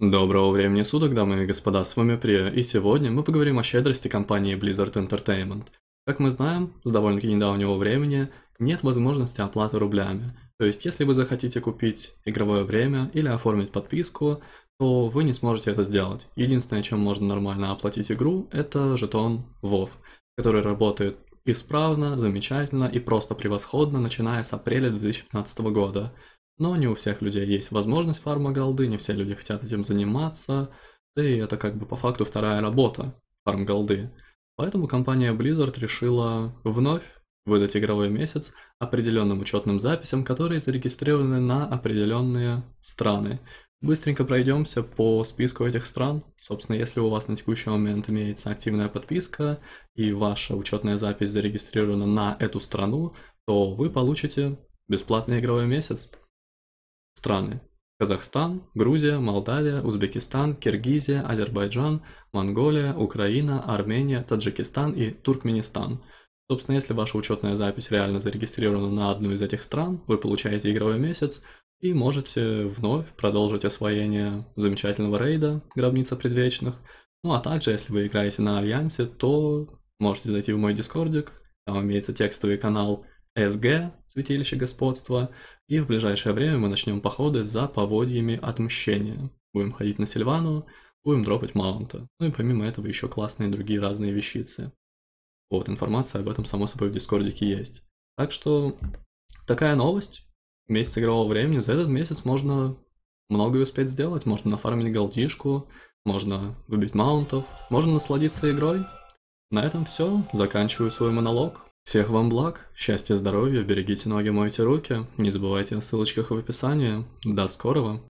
Доброго времени суток, дамы и господа, с вами Прия, и сегодня мы поговорим о щедрости компании Blizzard Entertainment. Как мы знаем, с довольно-таки недавнего времени нет возможности оплаты рублями. То есть, если вы захотите купить игровое время или оформить подписку, то вы не сможете это сделать. Единственное, чем можно нормально оплатить игру, это жетон WoW, который работает исправно, замечательно и просто превосходно, начиная с апреля 2015 года. Но не у всех людей есть возможность фарма голды, не все люди хотят этим заниматься, да и это как бы по факту вторая работа фарм голды. Поэтому компания Blizzard решила вновь выдать игровой месяц определенным учетным записям, которые зарегистрированы на определенные страны. Быстренько пройдемся по списку этих стран. Собственно, если у вас на текущий момент имеется активная подписка и ваша учетная запись зарегистрирована на эту страну, то вы получите бесплатный игровой месяц. Страны. Казахстан, Грузия, Молдавия, Узбекистан, Киргизия, Азербайджан, Монголия, Украина, Армения, Таджикистан и Туркменистан. Собственно, если ваша учетная запись реально зарегистрирована на одну из этих стран, вы получаете игровой месяц и можете вновь продолжить освоение замечательного рейда «Гробница предвечных». Ну а также, если вы играете на Альянсе, то можете зайти в мой дискордик, там имеется текстовый канал СГ, Святилище Господства, и в ближайшее время мы начнем походы за поводьями отмщения. Будем ходить на Сильвану, будем дропать маунта. Ну и помимо этого еще классные другие разные вещицы. Вот, информация об этом, само собой, в Дискордике есть. Так что, такая новость. Месяц игрового времени. За этот месяц можно многое успеть сделать. Можно нафармить голдишку, можно выбить маунтов, можно насладиться игрой. На этом все. Заканчиваю свой монолог. Всех вам благ, счастья, здоровья, берегите ноги, мойте руки, не забывайте о ссылочках в описании. До скорого!